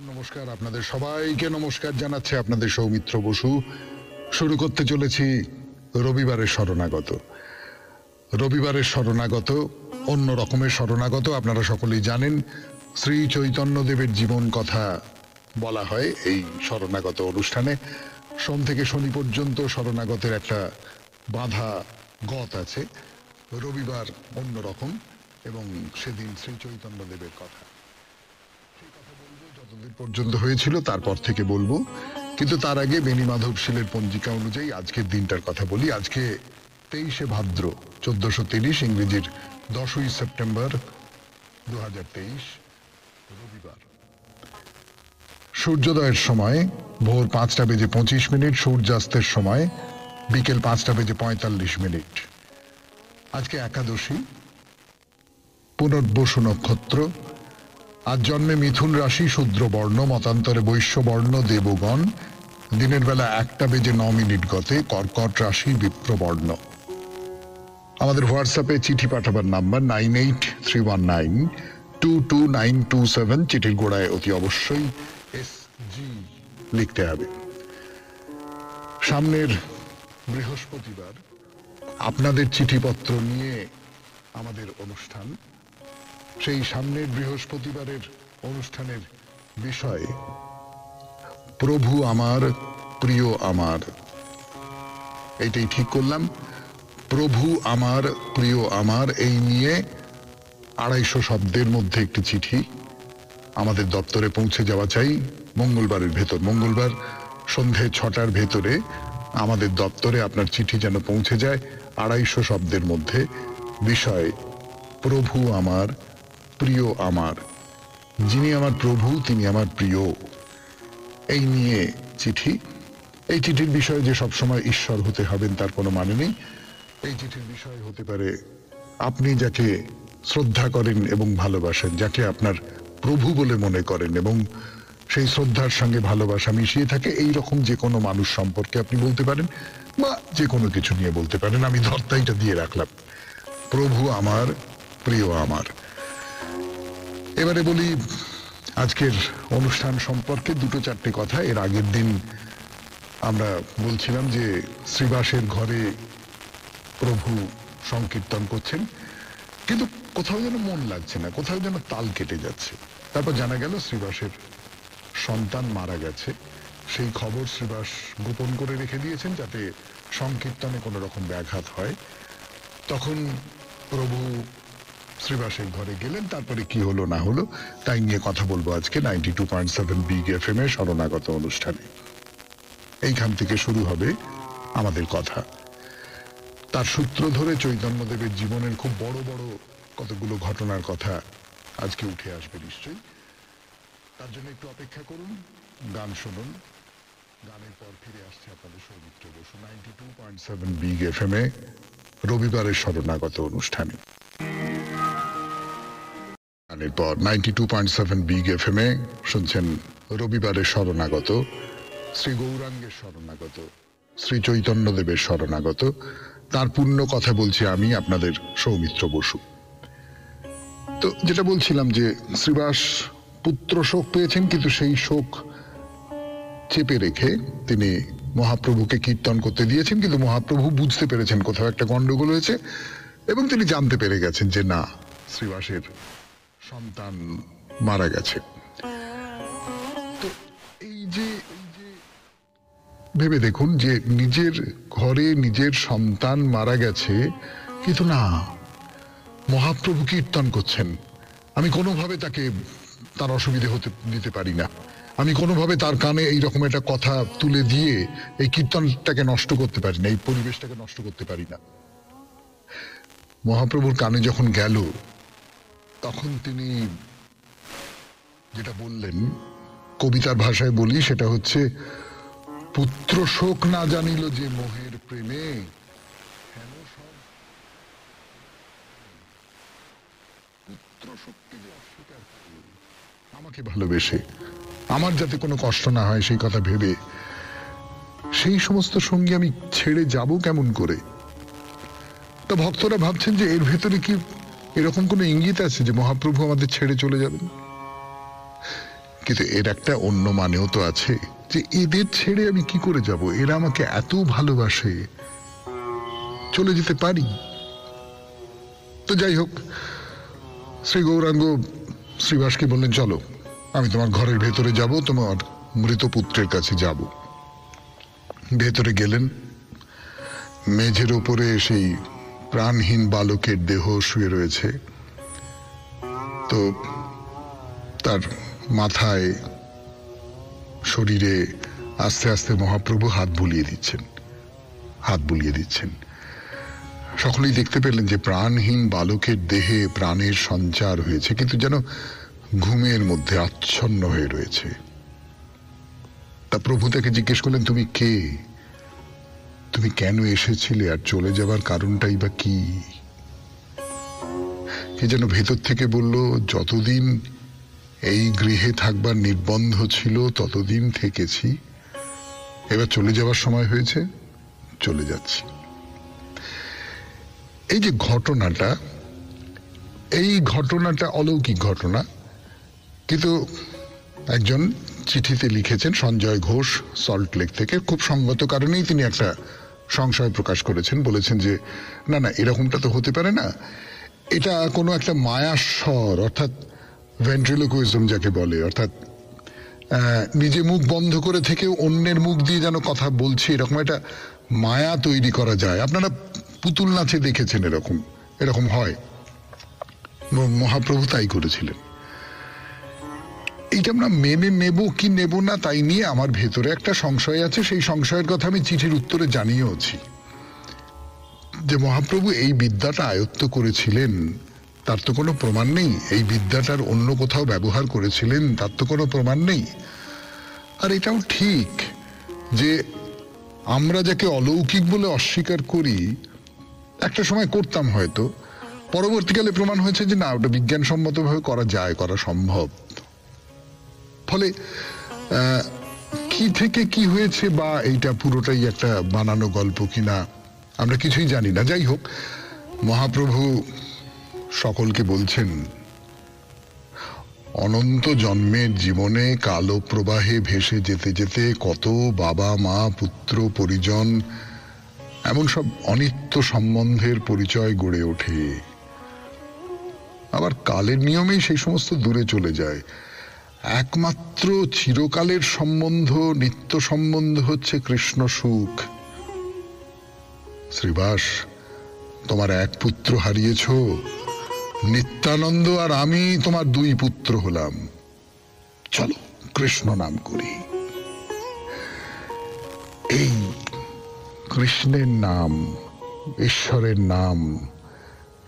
নমস্কার আপনাদের সবাইকে, নমস্কার জানাচ্ছে আপনাদের সৌমিত্র বসু। শুরু করতে চলেছি রবিবারের শরণাগত। রবিবারের শরণাগত, অন্য রকমের শরণাগত আপনারা সকলেই জানেন। শ্রী চৈতন্য দেবের জীবন কথা বলা হয় এই শরণাগত অনুষ্ঠানে। সোম থেকে শনি পর্যন্ত শরণাগতের একটা বাধা গত আছে। রবিবার অন্য রকম এবং সেদিন শ্রী চৈতন্য দেবের কথা। পর্যন্ত হয়েছিল, তারপর থেকে বলব। কিন্তু তার আগে বেনি মাধব শীলের পঞ্জিকা অনুযায়ী আজকের দিনটার কথা বলি। আজকে তেইশে ভাদ্র, চোদ্দশো তিরিশ, ইংরেজির দশই সেপ্টেম্বর দু রবিবার। সূর্যোদয়ের সময় ভোর পাঁচটা বেজে পঁচিশ মিনিট, সূর্যাস্তের সময় বিকেল পাঁচটা বেজে পঁয়তাল্লিশ মিনিট। আজকে একাদশী, পুনর্বসু নক্ষত্র আজ জন্মে মিথুন রাশি, শূদ্র বর্ণ, মতান্তরে বৈশ্য বর্ণ দেবগণ। দিনের বেলা একটা বেজে ন মিনিট গতে কর্কট রাশি, বিপ্রবর্ণ। আমাদের হোয়াটসঅ্যাপে চিঠি পাঠাবার number nine eight three one nine two two nine two seven, চিঠির গোড়ায় অতি অবশ্যই এস জি লিখতে হবে। সামনের বৃহস্পতিবার আপনাদের চিঠিপত্র নিয়ে আমাদের অনুষ্ঠান। সেই সামনের বৃহস্পতিবারের অনুষ্ঠানের বিষয়। প্রভু আমার, প্রিয় আমার। এইটাই ঠিক করলাম। প্রভু আমার, প্রিয় আমার, এই নিয়ে আড়াইশো শব্দের মধ্যে একটি চিঠি আমাদের দপ্তরে পৌঁছে যাওয়া চাই। মঙ্গলবারের ভেতর, মঙ্গলবার সন্ধে ছটার ভেতরে আমাদের দপ্তরে আপনার চিঠি যেন পৌঁছে যায় আড়াইশো শব্দের মধ্যে। বিষয়, প্রভু আমার প্রিয় আমার। যিনি আমার প্রভু, তিনি আমার প্রিয়। এই নিয়ে চিঠি। এই চিঠির বিষয়ে যে সবসময় ঈশ্বর হতে হবেন, তার কোনো মানে নেই। এই চিঠির বিষয় হতে পারে, আপনি যাকে শ্রদ্ধা করেন এবং ভালোবাসেন, যাকে আপনার প্রভু বলে মনে করেন এবং সেই শ্রদ্ধার সঙ্গে ভালোবাসা মিশিয়ে থাকে, এই রকম যে কোনো মানুষ সম্পর্কে আপনি বলতে পারেন বা যে কোনো কিছু নিয়ে বলতে পারেন। আমি ধর্তাইটা দিয়ে রাখলাম। প্রভু আমার, প্রিয় আমার। এবারে বলি, আজকের অনুষ্ঠান সম্পর্কে দুটো চারটে কথা। এর আগের দিন আমরা বলছিলাম যে শ্রীবাসের ঘরে প্রভু সংকীর্তন করছেন, কিন্তু কোথাও যেন মন লাগছে না, কোথাও যেন তাল কেটে যাচ্ছে। তারপর জানা গেল শ্রীবাসের সন্তান মারা গেছে। সেই খবর শ্রীবাস গোপন করে রেখে দিয়েছেন যাতে সংকীর্তনে কোনো রকম ব্যাঘাত হয়। তখন প্রভু শ্রীবাসের ঘরে গেলেন, তারপরে কি হলো না হলো, তাই নিয়ে কথা বলব আজকে ninety two point seven Big F M এ শরণাগত অনুষ্ঠানে। এইখান থেকে শুরু হবে আমাদের কথা। তার সূত্র ধরে চৈতন্যদেবের জীবনের খুব বড় বড় কতগুলো ঘটনার কথা আজকে উঠে আসবে নিশ্চয়ই। তার জন্য একটু অপেক্ষা করুন, গান শুনুন। গানের পর ফিরে আসছে আপনাদের Soumitra Basu ninety two point seven Big F M এ রবিবারের শরণাগত অনুষ্ঠানে। গানের পর ninety two point seven Big F M এ শুনছেন রবিবারের শরণাগত, শ্রী গৌরাঙ্গের শরণাগত, শ্রী চৈতন্যদেবের শরণাগত। তার পূর্ণ কথা বলছি আমি, আপনাদের সৌমিত্র বসু। তো যেটা বলছিলাম যে শ্রীবাস পুত্র শোক পেয়েছেন, কিন্তু সেই শোক চেপে রেখে তিনি মহাপ্রভুকে কীর্তন করতে দিয়েছেন, কিন্তু মহাপ্রভু বুঝতে পেরেছেন কোথাও একটা গন্ডগোল হয়েছে এবং তিনি জানতে পেরে গেছেন যে না, শ্রীবাসের সন্তান মারা গেছে। তো এই যে ভেবে দেখুন যে নিজের ঘরে নিজের সন্তান মারা গেছে, কিন্তু না, মহাপ্রভু কীর্তন করছেন। আমি কোনোভাবে তাকে তার অসুবিধে হতে, দিতে পারি না। আমি কোনোভাবে তার কানে এই রকম একটা কথা তুলে দিয়ে এই কীর্তনটাকে নষ্ট করতে পারি না, এই পরিবেশটাকে নষ্ট করতে পারি না। মহাপ্রভুর কানে যখন গেল তখন তিনি যেটা বললেন, কবিতার ভাষায় বলি, সেটা হচ্ছে, পুত্র শোক না জানিল যে মোহের প্রেমে। আমাকে ভালোবেসে। আমার যাতে কোনো কষ্ট না হয় সেই কথা ভেবে। সেই সমস্ত সঙ্গী আমি ছেড়ে যাব কেমন করে? তা ভক্তরা ভাবছেন যে এর ভেতরে কি এরকম কোনো ইঙ্গিত আছে যে মহাপ্রভু আমাদের ছেড়ে চলে যাবেন? কিন্তু এর একটা অন্য মানেও তো আছে যে এদের ছেড়ে আমি কি করে যাব? এরা আমাকে এত ভালোবাসে। চলে যেতে পারি। তো যাই হোক, শ্রী গৌরাঙ্গ শ্রীবাসকে বললেন, চলো, আমি তোমার ঘরের ভেতরে যাব, তোমার মৃত পুত্রের কাছে যাব। ভেতরে গেলেন। মেঝের ওপরে সেই প্রাণহীন বালকের দেহ শুয়ে রয়েছে। তো তার মাথায় শরীরে আস্তে আস্তে মহাপ্রভু হাত বুলিয়ে দিচ্ছেন। হাত বুলিয়ে দিচ্ছেন। সকলেই দেখতে পেলেন যে প্রাণহীন বালকের দেহে প্রাণের সঞ্চার হয়েছে, কিন্তু যেন ঘুমের মধ্যে আচ্ছন্ন হয়ে রয়েছে। তা প্রভু তাকে জিজ্ঞেস করলেন, তুমি কে? তুমি কেন এসেছিলে আর চলে যাবার কারণটাই বা কি? কে যেন ভেতর থেকে বলল, যতদিন এই গৃহে থাকবার নির্বন্ধ ছিল, ততদিন থেকেছি। এবার চলে যাওয়ার সময় হয়েছে, চলে যাচ্ছি। এই যে ঘটনাটা, এই ঘটনাটা অলৌকিক ঘটনা, কিন্তু একজন চিঠিতে লিখেছেন সঞ্জয় ঘোষ, সল্ট লেক থেকে। খুব সঙ্গত কারণেই তিনি একটা সংশয় প্রকাশ করেছেন। বলেছেন যে, না না, এরকমটা তো হতে পারে না। এটা কোনো একটা মায়াস্বর, অর্থাৎ ভেন্ট্রিলোকুইজম যাকে বলে, অর্থাৎ নিজে মুখ বন্ধ করে থেকে অন্যের মুখ দিয়ে যেন কথা বলছি, এরকম একটা মায়া তৈরি করা যায়। আপনারা পুতুল নাচে দেখেছেন এরকম এরকম হয়। মহাপ্রভু তাই করেছিলেন। এইটা আমরা মেনে নেব কি নেব না, তাই নিয়ে আমার ভেতরে একটা সংশয় আছে। সেই সংশয়ের কথা আমি চিঠির উত্তরে জানিয়েওছি। যে মহাপ্রভু এই বিদ্যাটা আয়ত্ত করেছিলেন, তার তো কোনো প্রমাণ নেই। এই বিদ্যাটার অন্য কোথাও ব্যবহার করেছিলেন, তার তো কোনো প্রমাণ নেই। আর এটাও ঠিক যে আমরা যাকে অলৌকিক বলে অস্বীকার করি, একটা সময় করতাম হয়তো। পরবর্তীকালে প্রমাণ হয়েছে যে না, ওটা বিজ্ঞানসম্মতভাবে করা যায়, করা সম্ভব। ফলে কি থেকে কি হয়েছে বা এইটা পুরোটাই একটা বানানো গল্প কিনা আমরা কিছুই জানি না। যাই হোক, মহাপ্রভু সকলকে বলছেন, অনন্ত জন্মের জীবনে কালো প্রবাহে ভেসে যেতে যেতে কত বাবা, মা, পুত্র, পরিজন, এমন সব অনিত্য সম্বন্ধের পরিচয় গড়ে ওঠে। আবার কালের নিয়মেই সেই সমস্ত দূরে চলে যায়। একমাত্র চিরকালের সম্বন্ধ, নিত্য সম্বন্ধ হচ্ছে কৃষ্ণ সুখ। শ্রীবাস, তোমার এক পুত্র হারিয়েছ। নিত্যানন্দ আর আমি তোমার দুই পুত্র হলাম। চলো, কৃষ্ণ নাম করি। এই কৃষ্ণের নাম, ঈশ্বরের নাম,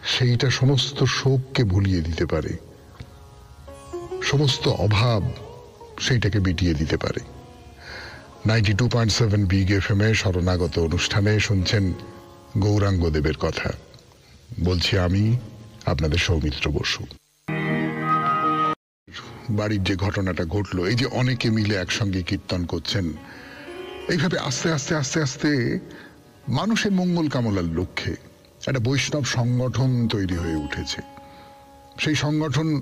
সেইটা সমস্ত শোককে ভুলিয়ে দিতে পারে। সমস্ত অভাব সেইটাকে মিটিয়ে দিতে পারে। Ninety two point seven Big F M এ শরণাগত অনুষ্ঠানে শুনছেন গৌরাঙ্গ দেবের কথা। বলছি আমি, আপনাদের সৌমিত্র বসু। বাড়ির যে ঘটনাটা ঘটলো, এই যে অনেকে মিলে একসঙ্গে কীর্তন করছেন, এইভাবে আস্তে আস্তে আস্তে আস্তে মানুষের মঙ্গল কামলার লক্ষ্যে একটা বৈষ্ণব সংগঠন তৈরি হয়ে উঠেছে। সেই সংগঠন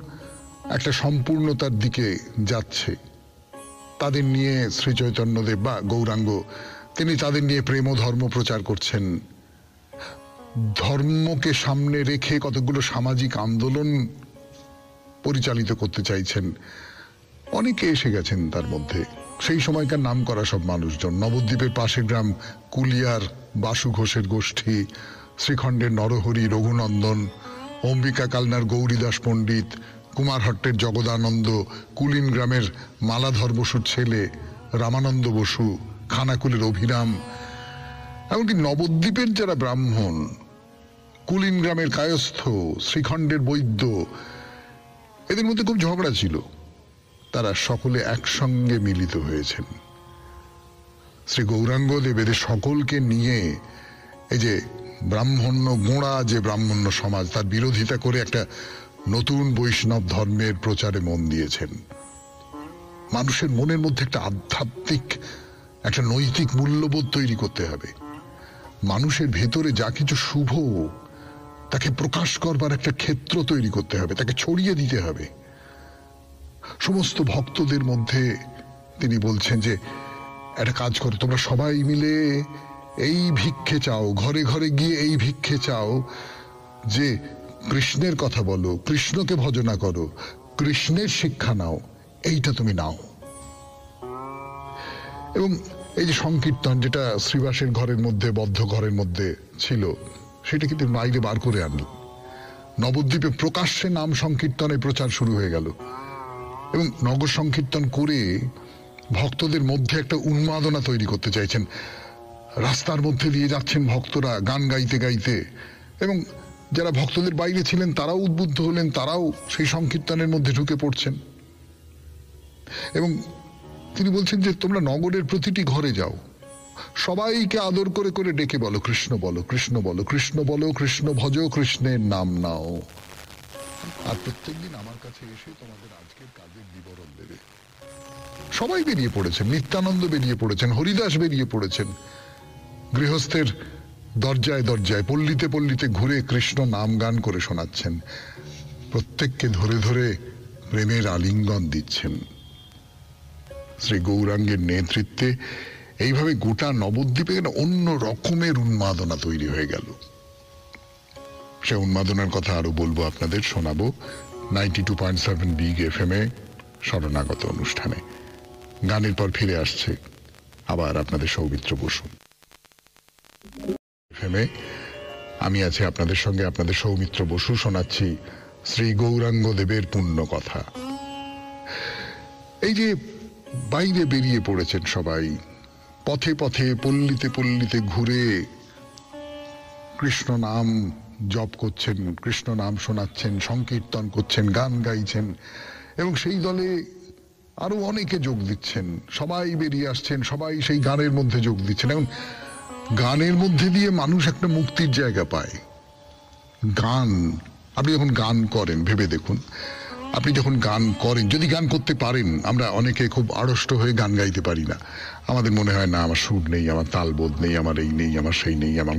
একটা সম্পূর্ণতার দিকে যাচ্ছে। তাদের নিয়ে শ্রী চৈতন্যদেব বা গৌরাঙ্গ, তিনি তাদের নিয়ে প্রেম ধর্ম প্রচার করছেন। ধর্মকে সামনে রেখে কতগুলো সামাজিক আন্দোলন পরিচালিত করতে চাইছেন। অনেকে এসে গেছেন তার মধ্যে। সেই সময়কার নাম করা সব মানুষজন, নবদ্বীপের পাশের গ্রাম কুলিয়ার, বাসু ঘোষের গোষ্ঠী, শ্রীখণ্ডের নরহরি রঘুনন্দন, অম্বিকা কালনার গৌরীদাস পণ্ডিত কুমারহট্টের জগদানন্দ কুলিন গ্রামের মালাধর বসুর ছেলে, রামানন্দ বসু, খানাকুলের অভিরাম, এমনকি নবদ্বীপের যারা ব্রাহ্মণ, কুলিন গ্রামের কায়স্থ, শ্রীখণ্ডের বৈদ্য, এদের মধ্যে খুব ঝগড়া ছিল। তারা সকলে একসঙ্গে মিলিত হয়েছেন। শ্রী গৌরাঙ্গ দেব এদের সকলকে নিয়ে এই যে ব্রাহ্মণ্য গোঁড়া, যে ব্রাহ্মণ্য সমাজ, তার বিরোধিতা করে একটা নতুন বৈষ্ণব ধর্মের প্রচারে মন দিয়েছেন। মানুষের মনের মধ্যে একটা আধ্যাত্মিক, একটা নৈতিক মূল্যবোধ তৈরি করতে হবে। মানুষের ভেতরে যা কিছু শুভ, তাকে প্রকাশ করবার একটা ক্ষেত্র তৈরি করতে হবে, তাকে ছড়িয়ে দিতে হবে। সমস্ত ভক্তদের মধ্যে তিনি বলছেন যে, একটা কাজ করো, তোমরা সবাই মিলে এই ভিক্ষে চাও, ঘরে ঘরে গিয়ে এই ভিক্ষে চাও যে কৃষ্ণের কথা বলো, কৃষ্ণকে ভজনা করো, কৃষ্ণের শিক্ষা নাও, এইটা তুমি নাও। এবং এই যে সংকীর্তন যেটা শ্রীবাসের ঘরের মধ্যে, বদ্ধ ঘরের মধ্যে ছিল, সেটা কিন্তু বাইরে বার করে আনল। নবদ্বীপে প্রকাশ্যে নাম সংকীর্তনে প্রচার শুরু হয়ে গেল। এবং নগর সংকীর্তন করে ভক্তদের মধ্যে একটা উন্মাদনা তৈরি করতে চাইছেন। রাস্তার মধ্যে দিয়ে যাচ্ছেন ভক্তরা গান গাইতে গাইতে। এবং যারা ভক্তদের বাইরে ছিলেন, তারাও উদ্বুদ্ধ হলেন, তারাও সেই সংকীর্তনের মধ্যে ঢুকে পড়ছেন। এবং তিনি বলছেন যে, তোমরা নগরের প্রতিটি ঘরে যাও। সবাইকে আদর করে করে ডেকে বলো, কৃষ্ণ বলো কৃষ্ণ বলো কৃষ্ণ বলো, কৃষ্ণ ভজ, কৃষ্ণের নাম নাও। আর প্রত্যেকদিন আমার কাছে এসে তোমাদের আজকের কাজের বিবরণ দেবে। সবাই বেরিয়ে পড়েছেন, নিত্যানন্দ বেরিয়ে পড়েছেন, হরিদাস বেরিয়ে পড়েছেন। গৃহস্থের দরজায় দরজায়, পল্লীতে পল্লীতে ঘুরে কৃষ্ণ নাম গান করে শোনাচ্ছেন। প্রত্যেককে ধরে ধরে প্রেমের আলিঙ্গন দিচ্ছেন। শ্রী গৌরাঙ্গের নেতৃত্বে এইভাবে গোটা নবদ্বীপে অন্য রকমের উন্মাদনা তৈরি হয়ে গেল। সে উন্মাদনার কথা আরও বলব আপনাদের, শোনাবো ninety two point seven Big F M এ শরণাগত অনুষ্ঠানে। গানের পর ফিরে আসছে আবার আপনাদের সৌমিত্র বসু। এফএমে আমি আছি আপনাদের সঙ্গে আপনাদের সৌমিত্র বসু শোনাচ্ছি শ্রী গৌরাঙ্গ দেবের পুণ্য কথা। এই যে বাইরে বেরিয়ে পড়েছেন সবাই, পথে পথে, পল্লীতে পল্লীতে ঘুরে কৃষ্ণ নাম জপ করছেন, কৃষ্ণ নাম শোনাচ্ছেন, সংকীর্তন করছেন, গান গাইছেন এবং সেই দলে আরও অনেকে যোগ দিচ্ছেন। সবাই বেরিয়ে আসছেন, সবাই সেই গানের মধ্যে যোগ দিচ্ছেন। এখন গানের মধ্যে দিয়ে মানুষ একটা মুক্তির জায়গা পায়। গান, আপনি যখন গান করেন, ভেবে দেখুন, আপনি যখন গান করেন, যদি গান করতে পারেন, আমরা অনেকে খুব আড়ষ্ট হয়ে গান গাইতে পারি না। আমাদের মনে হয়, না, আমার সুর নেই, আমার তালবোধ নেই, আমার এই নেই, আমার সেই নেই, আমার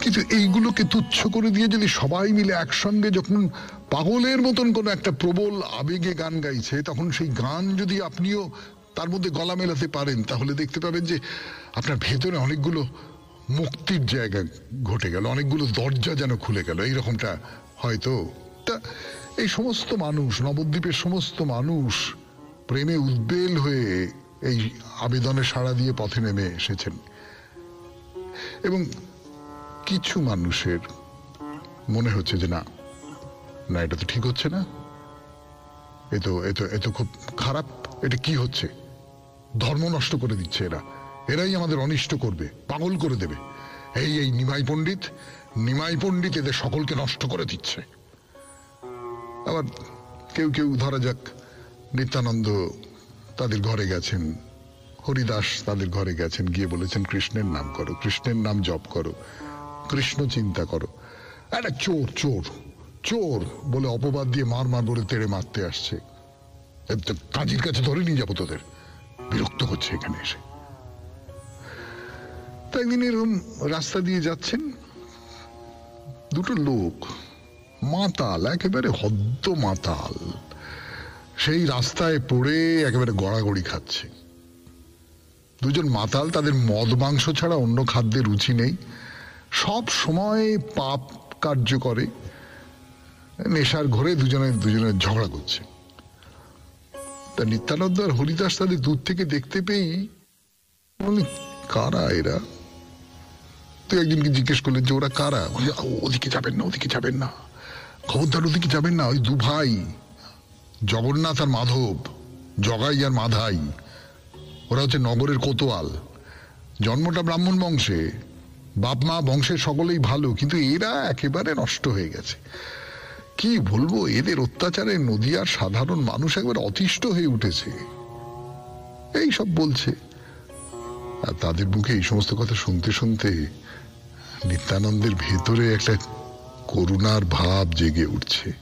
কিন্তু এইগুলোকে তুচ্ছ করে দিয়ে যদি সবাই মিলে একসঙ্গে যখন পাগলের মতন কোনো একটা প্রবল আবেগে গান গাইছে, তখন সেই গান যদি আপনিও তার মধ্যে গলা মেলাতে পারেন, তাহলে দেখতে পাবেন যে আপনার ভেতরে অনেকগুলো মুক্তির জায়গা ঘটে গেল, অনেকগুলো দরজা যেন খুলে গেল, এইরকমটা হয়তো। তা এই সমস্ত মানুষ, নবদ্বীপের সমস্ত মানুষ প্রেমে উদ্বেল হয়ে এই আবেদনে সাড়া দিয়ে পথে নেমে এসেছেন। এবং কিছু মানুষের মনে হচ্ছে যে, না না, এটা তো ঠিক হচ্ছে না। এ তো এ তো এ তো খুব খারাপ। এটা কি হচ্ছে? ধর্ম নষ্ট করে দিচ্ছে এরা। এরাই আমাদের অনিষ্ট করবে, পাগল করে দেবে। এই এই নিমাই পণ্ডিত নিমাই পণ্ডিত এদের সকলকে নষ্ট করে দিচ্ছে। আবার কেউ কেউ ধরা যাক, নিত্যানন্দ তাদের ঘরে গেছেন, হরিদাস তাদের ঘরে গেছেন, গিয়ে বলেছেন, কৃষ্ণের নাম করো, কৃষ্ণের নাম জপ করো, কৃষ্ণ চিন্তা করো। একটা চোর চোর চোর বলে অপবাদ দিয়ে মার মার বলে তেড়ে মারতে আসছে। কাজীর কাছে ধরে নিয়ে যাব তোদের। বিরক্ত করছে এখানে এসে। এরকম রাস্তা দিয়ে যাচ্ছেন দুটো লোক। মাতাল, একেবারে হদ্দ মাতাল। সেই রাস্তায় পড়ে একেবারে গড়াগড়ি খাচ্ছে। দুজন মাতাল, তাদের মদ মাংস ছাড়া অন্য খাদ্যের রুচি নেই। সব সময় পাপ কার্য করে। নেশার ঘরে দুজনে দুজনে ঝগড়া করছে। তা নিত্যানন্দ আর হরিদাস তাদের দূর থেকে দেখতে পেয়েই কারা এরা? তো একজনকে জিজ্ঞেস করলেন যে ওরা কারা? বলছে, "ও, ওদিকে যাবেন না ওদিকে যাবেন না। খবরদার ওদিকে যাবেন না ওই দু ভাই জগন্নাথ আর মাধব জগাই আর মাধাই। ওরা হচ্ছে নগরের কোতোয়াল। জন্মটা ব্রাহ্মণ বংশে। বাপ মা বংশের সকলেই ভালো কিন্তু এরা একেবারে নষ্ট হয়ে গেছে। কি বলব এদের অত্যাচারে নদীয়ার সাধারণ মানুষ একবারে অতিষ্ঠ হয়ে উঠেছে। এই সব বলছে। আর তাদের মুখে এই সমস্ত কথা শুনতে শুনতে নিত্যানন্দের ভেতরে একটা করুণার ভাব জেগে উঠছে।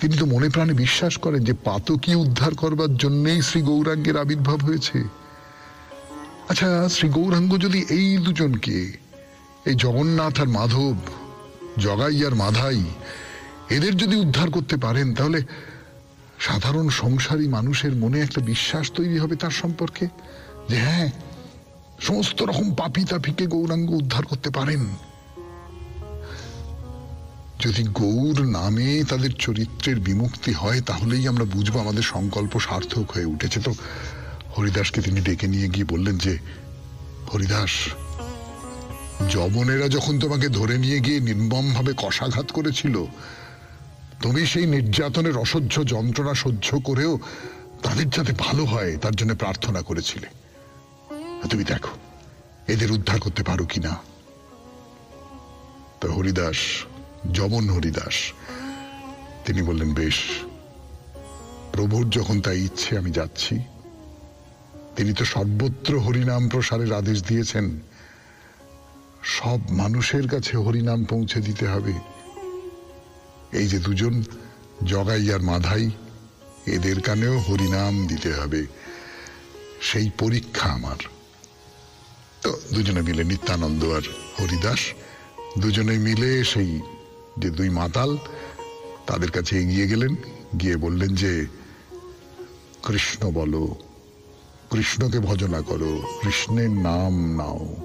তিনি তো মনে প্রাণে বিশ্বাস করেন যে পাতকি উদ্ধার করবার জন্যই শ্রী গৌরাঙ্গের আবির্ভাব হয়েছে। আচ্ছা শ্রী গৌরাঙ্গ যদি এই দুজনকে, এই জগন্নাথ আর মাধব, জগাই আর মাধাই, এদের যদি উদ্ধার করতে পারেন, তাহলে সাধারণ সংসারী মানুষের মনে একটা বিশ্বাস তৈরি হবে তার সম্পর্কে? যে হ্যাঁ সমস্ত রকম পাপি তাপিকে গৌরাঙ্গ উদ্ধার করতে পারেন। যদি গৌর নামে তাদের চরিত্রের বিমুক্তি হয়, তাহলেই আমরা বুঝব আমাদের সংকল্প সার্থক হয়ে উঠেছে। তো হরিদাসকে তিনি ডেকে নিয়ে গিয়ে বললেন যে, হরিদাস যবনেরা যখন তোমাকে ধরে নিয়ে গিয়ে নির্মম ভাবে কষাঘাত করেছিল, তুমি সেই নির্যাতনের অসহ্য যন্ত্রণা সহ্য করেও তাদের যাতে ভালো হয়, তার জন্য প্রার্থনা করেছিলে। তুমি দেখো, এদের উদ্ধার করতে পারো কিনা। তো হরিদাস, যমন হরিদাস, তিনি বললেন, বেশ, প্রভুর যখন তাই ইচ্ছে, আমি যাচ্ছি। তিনি তো সর্বত্র হরিনাম প্রসারের আদেশ দিয়েছেন। সব মানুষের কাছে হরিনাম পৌঁছে দিতে হবে। এই যে দুজন, জগাই আর মাধাই, এদের কানেও হরিনাম দিতে হবে। সেই পরীক্ষা আমার। তো দুজনে মিলে নিত্যানন্দ আর হরিদাস। দুজনে মিলে সেই যে দুই মাতাল, তাদের কাছে এগিয়ে গেলেন, গিয়ে বললেন যে, কৃষ্ণ বলো, কৃষ্ণকে ভজনা করো, কৃষ্ণের নাম নাও।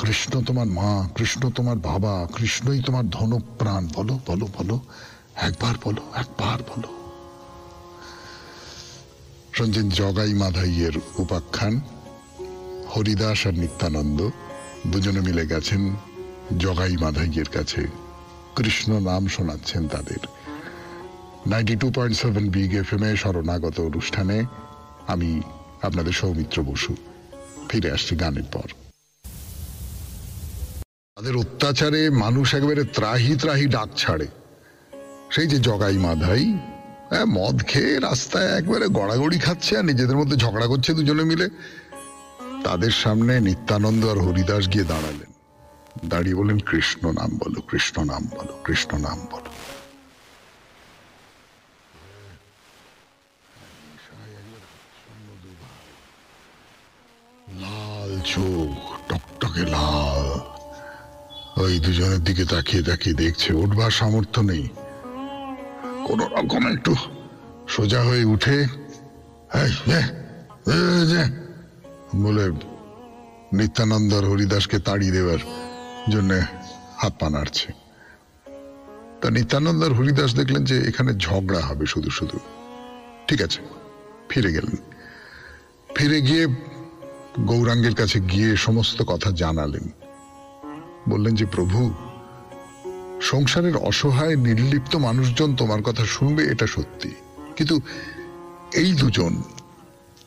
কৃষ্ণ তোমার মা, কৃষ্ণ তোমার বাবা, কৃষ্ণই তোমার ধনপ্রাণ। বলো বলো বলো, একবার বলো একবার বলো। শুনছেন জগাই মাধাইয়ের উপাখ্যান। হরিদাস আর নিত্যানন্দ দুজনে মিলে গেছেন জগাই মাধাইয়ের কাছে। কৃষ্ণ নাম শোনাচ্ছেন তাদের। Ninety two point seven Big F M এ শরণাগত অনুষ্ঠানে আমি আপনাদের সৌমিত্র বসু। ফিরে আসছি গানের পর। তাদের অত্যাচারে মানুষ একেবারে ত্রাহি ত্রাহি ডাক ছাড়ে। সেই যে জগাই মাধাই হ্যাঁ মদ খেয়ে রাস্তায় একবারে গড়াগড়ি খাচ্ছে আর নিজেদের মধ্যে ঝগড়া করছে দুজনে মিলে। তাদের সামনে নিত্যানন্দ আর হরিদাস গিয়ে দাঁড়ালেন। দাঁড়িয়ে বলেন কৃষ্ণ নাম বলো কৃষ্ণ নাম বলো কৃষ্ণ নাম বলো। লাল চোখ টকটকে লাল। ওই দুজনের দিকে তাকিয়ে তাকিয়ে দেখছে উঠবার সামর্থ্য নেই। কোন রকম একটু সোজা হয়ে উঠে এই, এ, এ, যে, বলে নিত্যানন্দ হরিদাসকে তাড়িয়ে দেওয়ার জন্য হাত পা নাড়ছে। তা নিত্যানন্দ হরিদাস দেখলেন যে এখানে ঝগড়া হবে শুধু শুধু। ঠিক আছে, ফিরে গেলেন। ফিরে গিয়ে গৌরাঙ্গের কাছে গিয়ে সমস্ত কথা জানালেন। বললেন যে, প্রভু, সংসারের অসহায়, নির্লিপ্ত মানুষজন তোমার কথা শুনবে, এটা সত্যি। কিন্তু এই দুজন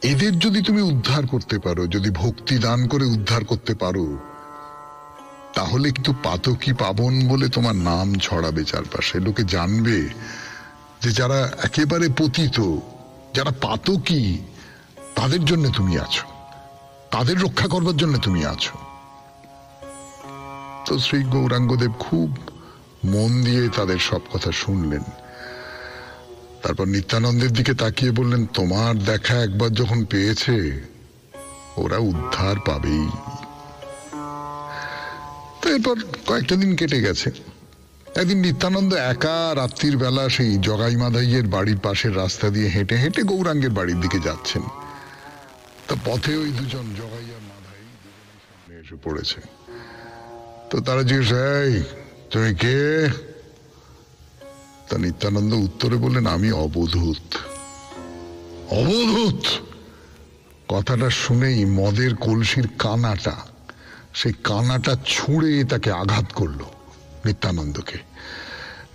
এদের যদি তুমি উদ্ধার করতে পারো, যদি ভক্তি দান করে উদ্ধার করতে পারো, তাহলে কিন্তু পাতকি পাবন বলে তোমার নাম ছড়াবে চারপাশে। লোকে জানবে যে যারা একেবারে পতিত, যারা পাতকি, তাদের জন্য তুমি আছো। তাদের রক্ষা করবার জন্য তুমি আছো। তো শ্রী গৌরাঙ্গদেব খুব মন দিয়ে তাদের সব কথা শুনলেন। তারপর নিত্যানন্দের দিকে তাকিয়ে বললেন, তোমার দেখা একবার যখন পেয়েছে, ওরা উদ্ধার পাবেই। তো এরপর কয়েকটা দিন কেটে গেছে। একদিন নিত্যানন্দ একা রাত্রির বেলা সেই জগাই মাদাইয়ের বাড়ির পাশের রাস্তা দিয়ে হেঁটে হেঁটে গৌরাঙ্গের বাড়ির দিকে যাচ্ছেন। তা পথে ওই দুজন জগাই আর সামনে এসে পড়েছে। তো তারা জিজ্ঞেস তুমি কে? তা নিত্যানন্দ উত্তরে বললেন, আমি অবধূত। অবধূত? কথাটা শুনেই মদের কলসির কানাটা, সেই কানাটা ছুঁড়ে তাকে আঘাত করল নিত্যানন্দকে।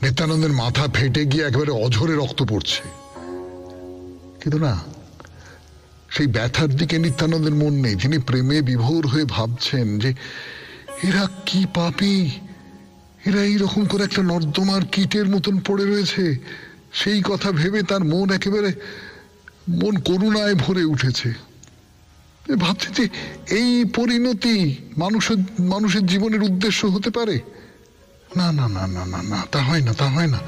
নিত্যানন্দের মাথা ফেটে গিয়ে একেবারে অঝরে রক্ত পড়ছে। কিন্তু না, সেই ব্যথার দিকে নিত্যানন্দের মন নেই। তিনি প্রেমে বিভোর হয়ে ভাবছেন যে, এরা কি পাপি? এরা এইরকম করে একটা নর্দমার কীটের মতন পড়ে রয়েছে। সেই কথা ভেবে তার মন একেবারে, মন করুণায় ভরে উঠেছে। ভাবছে যে এই পরিণতি মানুষের মানুষের জীবনের উদ্দেশ্য হতে পারে? না না না না না না, তা হয় না, তা হয় না।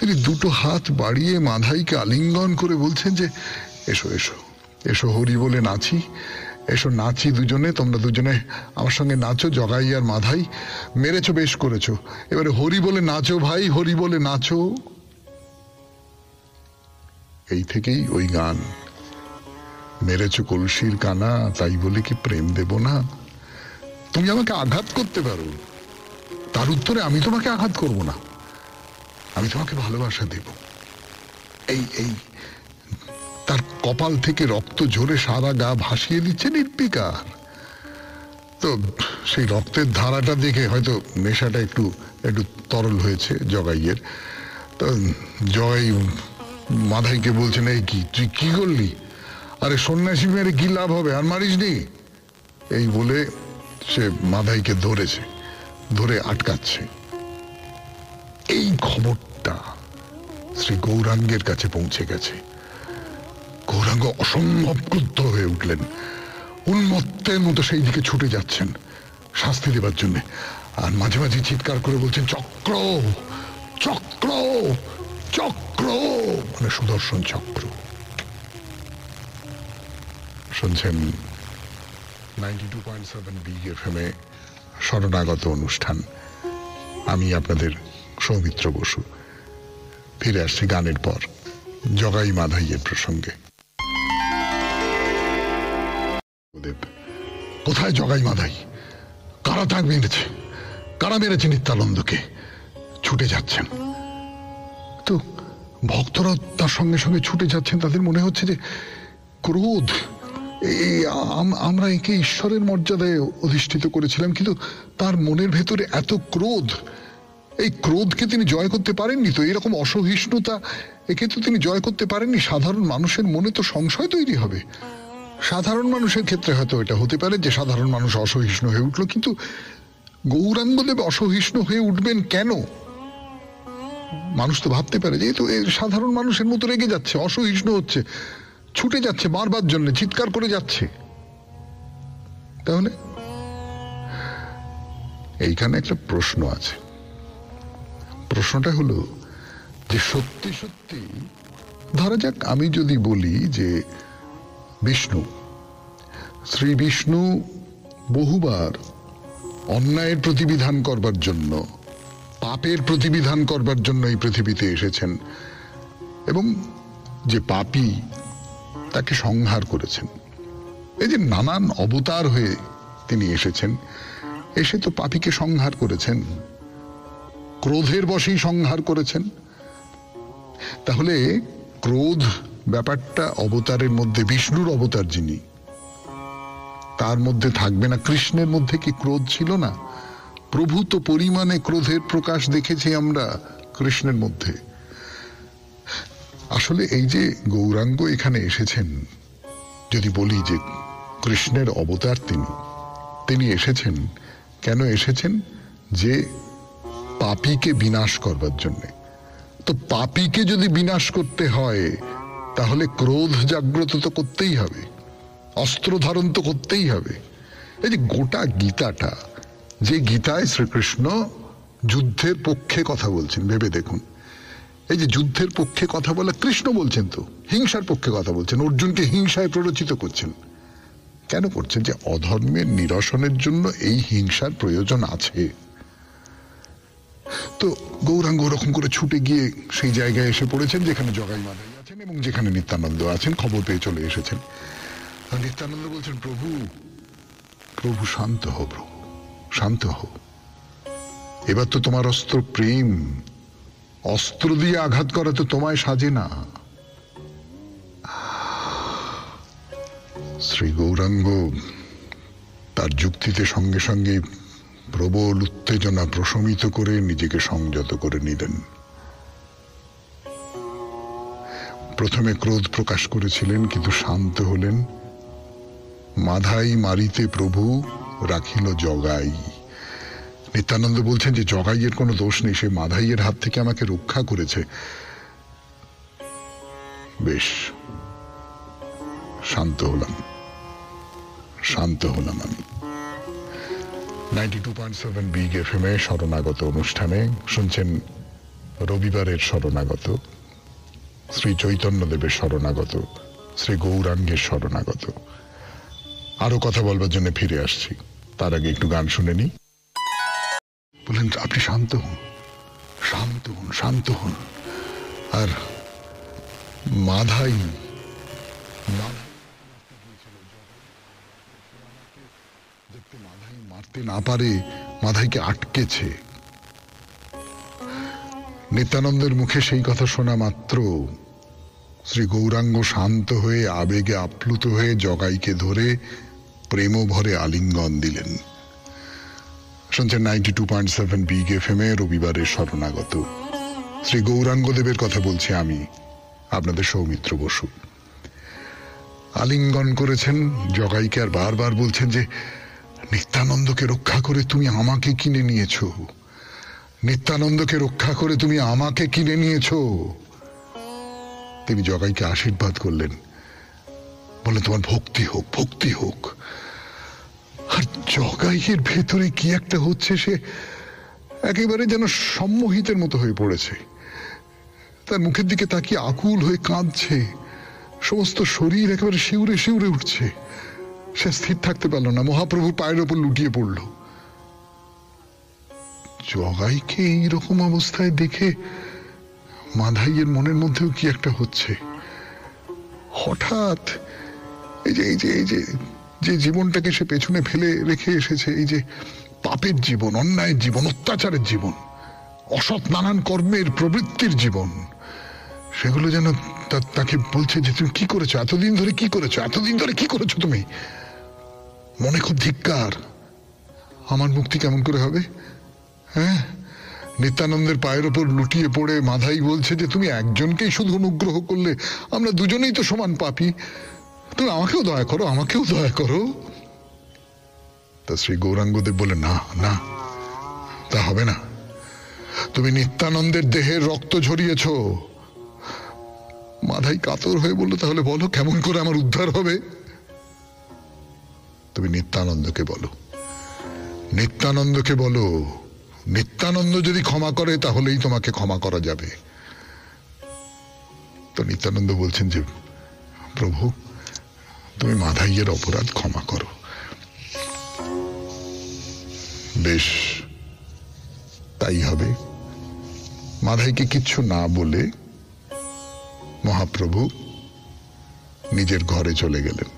তিনি দুটো হাত বাড়িয়ে মাধাইকে আলিঙ্গন করে বলছেন যে, এসো এসো এসো হরি বলে নাচি। এসো, নাচি দুজনে, তোমরা দুজনে আমার সঙ্গে নাচো, জগাই আর মাধাই। মেরেছো, বেশ করেছ। এবারে হরি বলে নাচো ভাই, হরি বলে নাচো। এই থেকেই ওই গান। মেরেছ কলসির কানা, তাই বলে কি প্রেম দেব না? তুমি আমাকে আঘাত করতে পারো। তার উত্তরে আমি তোমাকে আঘাত করব না। আমি তোমাকে ভালোবাসা দেব। এই এই তার কপাল থেকে রক্ত ঝরে সারা গা ভাসিয়ে দিচ্ছে নির্বিকার। তো সেই রক্তের ধারাটা দেখে হয়তো নেশাটা একটু একটু তরল হয়েছে জগাইয়ের। তো জগাই মাধাইকে বলছেন, এই কি, তুই কি করলি? আরে সন্ন্যাসী মেরে কি লাভ হবে? আর মারিস নি? এই বলে সে মাধাইকে ধরেছে, ধরে আটকাচ্ছে। এই খবরটা শ্রী গৌরাঙ্গের কাছে পৌঁছে গেছে। গৌরাঙ্গ অসম্ভব ক্রুদ্ধ হয়ে উঠলেন। উন্মত্তের মতো সেই দিকে ছুটে যাচ্ছেন শাস্তি দেবার জন্য। আর মাঝে মাঝে চিৎকার করে বলছেন, চক্র চক্র চক্র। মানে সুদর্শন চক্র। শুনছেন ninety two point seven Big এ শরণাগত অনুষ্ঠান। আমি আপনাদের সৌমিত্র বসু। ফিরে আসছি গানের পর, জগাই মাধাইয়ের প্রসঙ্গে। দেব, কোথায় জগাই মাধাই কারা তাক মেরেছে? কারা মেরেছে নিত্যানন্দকে? ছুটে যাচ্ছেন। তো ভক্তরা তার সঙ্গে সঙ্গে ছুটে যাচ্ছেন তাদের মনে হচ্ছে যে ক্রোধ। এই আমরা একে ঈশ্বরের মর্যাদায় অধিষ্ঠিত করেছিলাম কিন্তু তার মনের ভেতরে এত ক্রোধ। এই ক্রোধকে তিনি জয় করতে পারেননি তো? এরকম অসহিষ্ণুতা একে তো তিনি জয় করতে পারেননি। সাধারণ মানুষের মনে তো সংশয় তৈরি হবে। সাধারণ মানুষের ক্ষেত্রে হয়তো এটা হতে পারে যে সাধারণ মানুষ অসহিষ্ণু হয়ে উঠল, কিন্তু গৌরাঙ্গদেব অসহিষ্ণু হয়ে উঠবেন কেন? মানুষ তো ভাবতে পারে, যেহেতু সাধারণ মানুষের মতো রেগে যাচ্ছে, অসহিষ্ণু হচ্ছে, ছুটে যাচ্ছে, বারবার জন্য, চিৎকার করে যাচ্ছে। তাহলে? এইখানে একটা প্রশ্ন আছে। প্রশ্নটা হলো যে সত্যি সত্যি, ধরা যাক আমি যদি বলি যে বিষ্ণু। শ্রী বিষ্ণু বহুবার অন্যায়ের প্রতিবিধান করবার জন্য, পাপের প্রতিবিধান করবার জন্য এই পৃথিবীতে এসেছেন এবং যে পাপী তাকে সংহার করেছেন। এই যে নানান অবতার হয়ে তিনি এসেছেন, এসে তো পাপীকে সংহার করেছেন, ক্রোধের বশেই সংহার করেছেন। তাহলে ক্রোধ ব্যাপারটা অবতারের মধ্যে, বিষ্ণুর অবতার যিনি, তার মধ্যে থাকবে না। কৃষ্ণের মধ্যে কি ক্রোধ ছিল না? প্রভূত পরিমাণে ক্রোধের প্রকাশ দেখেছি আমরা কৃষ্ণের মধ্যে। আসলে এই যে গৌরাঙ্গ এখানে এসেছেন, যদি বলি যে কৃষ্ণের অবতার তিনি তিনি এসেছেন, কেন এসেছেন? যে পাপীকে বিনাশ করবার জন্য। তো পাপীকে যদি বিনাশ করতে হয় তাহলে ক্রোধ জাগ্রত তো করতেই হবে, অস্ত্র ধারণ তো করতেই হবে। এই যে গোটা গীতাটা, যে গীতায় শ্রীকৃষ্ণ যুদ্ধের পক্ষে কথা বলছেন, ভেবে দেখুন। এই যে যুদ্ধের পক্ষে কথা বলা, কৃষ্ণ বলছেন তো, হিংসার পক্ষে কথা বলছেন, অর্জুনকে হিংসায় প্ররোচিত করছেন। কেন করছেন? যে অধর্মের নিরসনের জন্য এই হিংসার প্রয়োজন আছে। তো গৌরাঙ্গ ওরকম করে ছুটে গিয়ে সেই জায়গায় এসে পড়েছেন, যেখানে জগাই মাদাই আছেন এবং যেখানে নিত্যানন্দ আছেন, খবর পেয়ে চলে এসেছেন। নিত্যানন্দ বলছেন, প্রভু প্রভু শান্ত হো প্রভু, শান্ত হো এবার তো তোমার অস্ত্র প্রেম, অস্ত্র দিয়ে আঘাত করা তো তোমায় সাজে না। শ্রী গৌরাঙ্গ তার যুক্তিতে সঙ্গে সঙ্গে প্রবল উত্তেজনা প্রশমিত করে নিজেকে সংযত করে নিলেন। প্রথমে ক্রোধ প্রকাশ করেছিলেন, কিন্তু শান্ত হলেন। মাধাই মারিতে প্রভু, রাখিল জগাই। নিত্যানন্দ বলছেন যে, জগাইয়ের কোনো দোষ নেই, সে মাধাইয়ের হাত থেকে আমাকে রক্ষা করেছে। বেশ, শান্ত হলাম। শান্ত হলাম আমি। Ninety two point seven Big F M এ শরণাগত অনুষ্ঠানে, শুনছেন রবিবারের শরণাগত। শ্রী চৈতন্যদেবের শরণাগত, শ্রী গৌরাঙ্গের শরণাগত। আরও কথা বলবার জন্য ফিরে আসছি। তার আগে একটু গান শুনে নি বললেন আপনি শান্ত হন। শান্ত হন শান্ত হন। আর মাধাই মাধাই মারতে না পারে, মাধাইকে আটকেছে। নিত্যানন্দের মুখে সেই কথা শোনা মাত্র শ্রী গৌরাঙ্গ শান্ত হয়ে আবেগে আপ্লুত হয়ে জগাইকে ধরে প্রেম ভরে আলিঙ্গন দিলেন। শুনছেন ninety two point seven Big F M এ, রবিবারের শরণাগত। শ্রী গৌরাঙ্গদেবের কথা বলছি আমি, আপনাদের সৌমিত্র বসু। আলিঙ্গন করেছেন, জগাইকে আর বারবার বলছেন যে, নিত্যানন্দকে রক্ষা করে তুমি আমাকে কিনে নিয়েছো। নিত্যানন্দকে রক্ষা করে তুমি আমাকে কিনে নিয়েছো। তিনি জগাইকে আশীর্বাদ করলেন। বলে তোমার ভক্তি হোক ভক্তি হোক। আর জগাইয়ের ভেতরে কি একটা হচ্ছে, সে একেবারে যেন সম্মোহিতের মতো হয়ে পড়েছে। তার মুখের দিকে তাকিয়ে আকুল হয়ে কাঁদছে। সমস্ত শরীর একেবারে শিউরে শিউরে উঠছে। সে স্থির থাকতে পারল না। মহাপ্রভু পায়ের ওপর লুটিয়ে পড়ল। জগাইকে এইরকম অবস্থায় দেখে মাধাইয়ের মনের মধ্যেও কি একটা হচ্ছে? হঠাৎ এই যে এই যে এই যে যে জীবনটাকে সে পেছনে ফেলে রেখে এসেছে, এই যে পাপের জীবন, অন্যায়ের জীবন, অত্যাচারের জীবন, অসৎ নানান কর্মের প্রবৃত্তির জীবন, সেগুলো যেন তাকে বলছে যে তুমি কি করেছ? এতদিন ধরে কি করেছ? এতদিন ধরে কি করেছ তুমি? মনে খুব ধিক্কার। আমার মুক্তি কেমন করে হবে? হ্যাঁ? নিত্যানন্দের পায়ের ওপর লুটিয়ে পড়ে মাধাই বলছে যে, তুমি একজনকেই শুধু অনুগ্রহ করলে, আমরা দুজনেই তো সমান পাপি। তুমি আমাকেও দয়া করো, আমাকেও দয়া করো। তা শ্রী গৌরাঙ্গদেব বলে, না না, তা হবে না। তুমি নিত্যানন্দের দেহের রক্ত ঝরিয়েছ। মাধাই কাতর হয়ে বলল, তাহলে বলো, কেমন করে আমার উদ্ধার হবে? তুমি নিত্যানন্দকে বলো। নিত্যানন্দকে বলো নিত্যানন্দ যদি ক্ষমা করে, তাহলেই তোমাকে ক্ষমা করা যাবে। তো নিত্যানন্দ বলছেন যে, প্রভু, তুমি মাধাইয়ের অপরাধ ক্ষমা করো। বেশ, তাই হবে। মাধাইকে কিচ্ছু না বলে মহাপ্রভু নিজের ঘরে চলে গেলেন।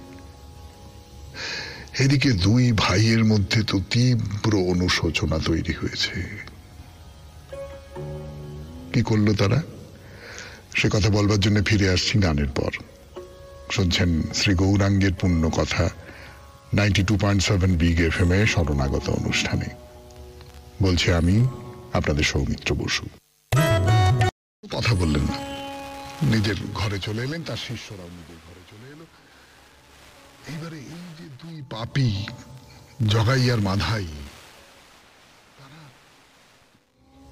এদিকে দুই ভাইয়ের মধ্যে তো তীব্র অনুশোচনা তৈরি হয়েছে। কি করল তারা? সে কথা বলবার জন্য ফিরে আসছি গানের পর। শুনছেন শ্রী গৌরাঙ্গের পূর্ণ কথা ninety two point seven Big F M এ শরণাগত অনুষ্ঠানে। বলছি আমি আপনাদের সৌমিত্র বসু। কথা বললেন না। নিজের ঘরে চলে এলেন, তার শিষ্যরাও নিজের ঘরে চলে এলো। এইবারে এই দুই পাপি মাধাই।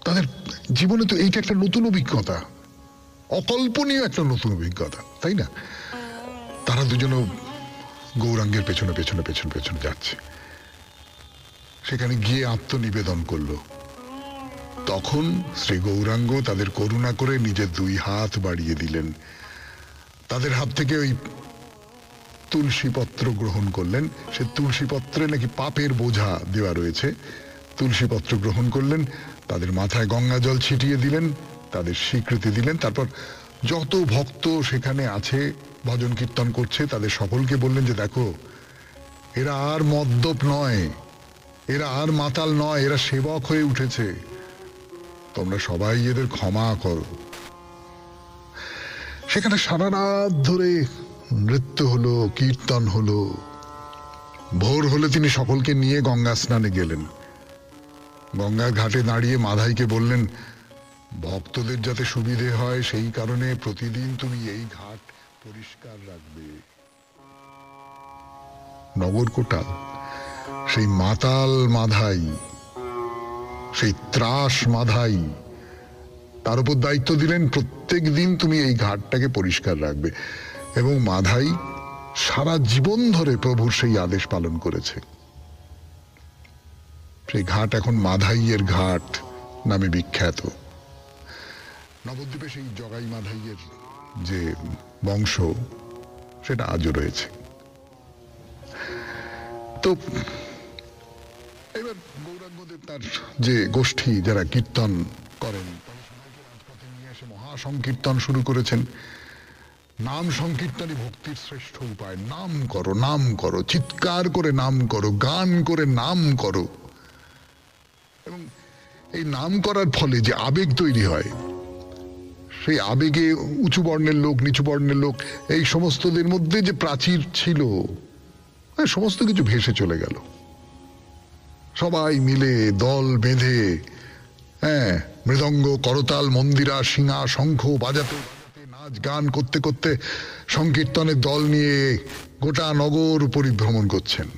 তাদের জীবনে তো এইটা একটা নতুন অভিজ্ঞতা। অকল্পনীয় একটা নতুন অভিজ্ঞতা, তাই না? তারা দুজনও গৌরাঙ্গের পেছনে পেছনে পেছনে পেছনে যাচ্ছে। সেখানে গিয়ে আত্মনিবেদন করল। তখন শ্রী গৌরাঙ্গ তাদের করুণা করে নিজের দুই হাত বাড়িয়ে দিলেন। তাদের হাত থেকে ওই তুলসী পত্র গ্রহণ করলেন। সে তুলসী পত্রে নাকি পাপের বোঝা দেওয়া রয়েছে। তুলসী পত্র গ্রহণ করলেন, তাদের মাথায় গঙ্গা জল ছিটিয়ে দিলেন, তাদের স্বীকৃতি দিলেন, তারপর যত ভক্ত সেখানে আছে, ভজন কীর্তন করছে, তাদের সকলকে বললেন যে, দেখো, এরা আর মদ্যপ নয়, এরা আর মাতাল নয়, এরা সেবক হয়ে উঠেছে। তোমরা সবাই এদের ক্ষমা করো। সেখানে সারা রাত ধরে নৃত্য হলো, কীর্তন হলো। ভোর হলে তিনি সকলকে নিয়ে গঙ্গা স্নানে গেলেন। গঙ্গার ঘাটে দাঁড়িয়ে মাধাইকে বললেন, ভক্তদের যাতে সুবিধে হয়, সেই কারণে প্রতিদিন তুমি এই ঘাট পরিষ্কার রাখবে। নগরকোটা, সেই মাতাল মাধাই, সেই ত্রাস মাধাই, তার উপর দায়িত্ব দিলেন, প্রত্যেক দিন তুমি এই ঘাটটাকে পরিষ্কার রাখবে। এবং মাধাই সারা জীবন ধরে প্রভুর সেই আদেশ পালন করেছে। সেই ঘাট এখন মাধাইয়ের ঘাট নামে বিখ্যাত। নবদ্বীপে সেই জগাই মাধাইয়ের যে বংশ, সেটা আজও রয়েছে। তো এবার গৌরাঙ্গদেব তার যে গোষ্ঠী, যারা কীর্তন করেন মহাসংকীর্তন শুরু করেছেন। নাম সংকীর্তনই ভক্তির শ্রেষ্ঠ উপায়। নাম করো নাম করো, চিৎকার করে নাম করো, গান করে নাম করো। এবং এই নাম করার ফলে যে আবেগ তৈরি হয়, সেই আবেগে উঁচু বর্ণের লোক, নিচু বর্ণের লোক, এই সমস্তদের মধ্যে যে প্রাচীর ছিল সমস্ত কিছু ভেসে চলে গেল। সবাই মিলে দল বেঁধে হ্যাঁ মৃদঙ্গ করতাল, মন্দিরা সিঙা শঙ্খ বাজাতে। নাচ গান করতে করতে সংকীর্তনের দল নিয়ে গোটা নগর পরিভ্রমণ করছেন।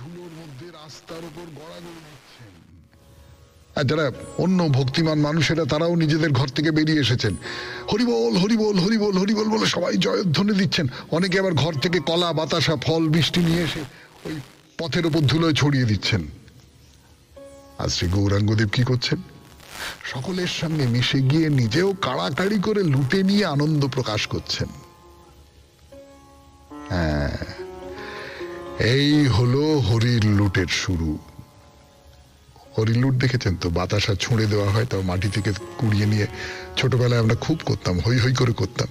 ধুলোর মধ্যে রাস্তার উপর আর যারা অন্য ভক্তিমান মানুষেরা, তারাও নিজেদের ঘর থেকে বেরিয়ে এসেছেন। হরিবল হরিবল হরিবল হরিবল বলে সবাই জয়ধ্বনি দিচ্ছেন। অনেকে আবার ঘর থেকে কলা, বাতাসা, ফল বৃষ্টি নিয়ে এসে ওই পথের ওপর ধুলোয় ছড়িয়ে দিচ্ছেন। আর শ্রী গৌরাঙ্গদেব কি করছেন? সকলের সঙ্গে মিশে গিয়ে নিজেও কাড়াকাড়ি করে লুটে নিয়ে আনন্দ প্রকাশ করছেন। হ্যাঁ এই হলো হরির লুটের শুরু। হরির লুট দেখেছেন তো? বাতাসা ছুঁড়ে দেওয়া হয়, তাও মাটি থেকে কুড়িয়ে নিয়ে ছোটবেলায় আমরা খুব করতাম হই হই করে করতাম।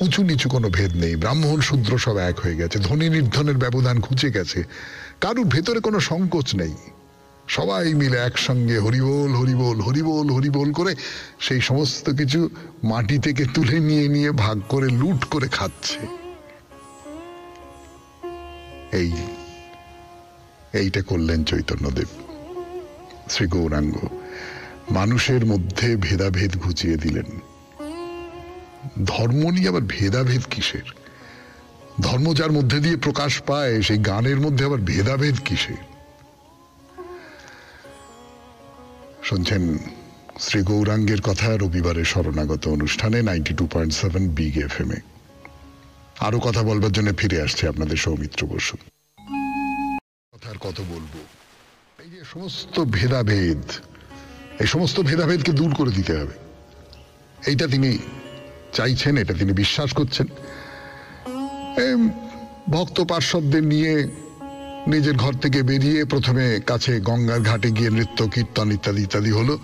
উঁচু নিচু কোনো ভেদ নেই, ব্রাহ্মণ শূদ্র সব এক হয়ে গেছে ধনী নির্ধনের ব্যবধান ঘুচে গেছে, কারুর ভেতরে কোনো সংকোচ নেই। সবাই মিলে একসঙ্গে হরিবোল হরিবোল হরিবোল হরিবোল করে সেই সমস্ত কিছু মাটি থেকে তুলে নিয়ে নিয়ে ভাগ করে, লুট করে খাচ্ছে। এই, এইটা করলেন চৈতন্যদেব। শ্রী গৌরাঙ্গ, মানুষের মধ্যে ভেদাভেদ ঘুচিয়ে দিলেন। ধর্ম নিয়ে আবার ভেদাভেদ কিসের? ধর্ম যার মধ্যে দিয়ে প্রকাশ পায়, সেই গানের মধ্যে আবার ভেদাভেদ কিসের? শুনছেন শ্রী গৌরাঙ্গের কথা রবিবারের শরণাগত অনুষ্ঠানে ninety two point seven Big F M এ আরও কথা বলবার জন্য ফিরে আসছে আপনাদের সৌমিত্র বসু। কথা আর কত বলব? এই যে সমস্ত ভেদাভেদ, এই সমস্ত ভেদাভেদকে দূর করে দিতে হবে। এইটা তিনি চাইছেন, এটা তিনি বিশ্বাস করছেন। ভক্ত পার্শ্বদের নিয়ে নিজের ঘর থেকে বেরিয়ে প্রথমে কাছে গঙ্গার ঘাটে গিয়ে নৃত্য, কীর্তন ইত্যাদি ইত্যাদি হলো।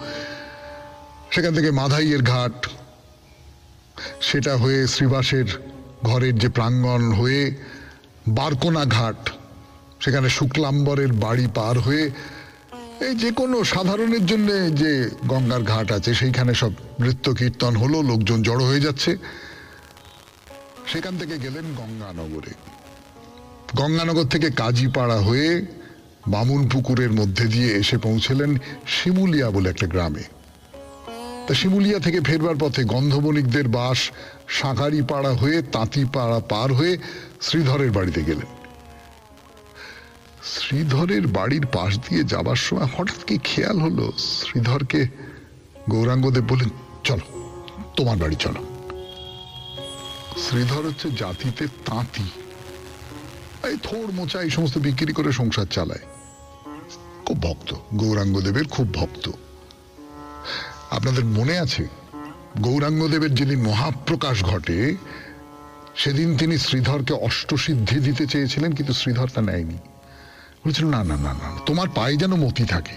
সেখান থেকে মাধাইয়ের ঘাট, সেটা হয়ে শ্রীবাসের ঘরের যে প্রাঙ্গণ হয়ে বারকোনা ঘাট, সেখানে শুক্লাম্বরের বাড়ি পার হয়ে এই যে কোনো সাধারণের জন্য যে গঙ্গার ঘাট আছে, সেইখানে সব নৃত্য, কীর্তন হলো, লোকজন জড়ো হয়ে যাচ্ছে। সেখান থেকে গেলেন গঙ্গানগরে। গঙ্গানগর থেকে কাজীপাড়া হয়ে বামুন পুকুরের মধ্যে দিয়ে এসে পৌঁছলেন শিমুলিয়া বলে একটা গ্রামে। তা শিমুলিয়া থেকে ফেরবার পথে গন্ধবণিকদের বাস সাঁকারিপাড়া হয়ে তাঁতিপাড়া পার হয়ে শ্রীধরের বাড়িতে গেলেন। শ্রীধরের বাড়ির পাশ দিয়ে যাবার সময় হঠাৎ কি খেয়াল হলো? শ্রীধরকে গৌরাঙ্গদেব বলেন চলো, তোমার বাড়ি চলো। শ্রীধর হচ্ছে জাতিতে তাঁতি। এই থোড় মোচা এই সমস্ত বিক্রি করে সংসার চালায়। খুব ভক্ত, গৌরাঙ্গদেবের খুব ভক্ত। আপনাদের মনে আছে, গৌরাঙ্গদেবের যেদিন মহাপ্রকাশ ঘটে, সেদিন তিনি শ্রীধরকে অষ্টসিদ্ধি দিতে চেয়েছিলেন, কিন্তু শ্রীধর তা নেয়নি। বলেছিল না না না না, তোমার পায়ে যেন মতি থাকে।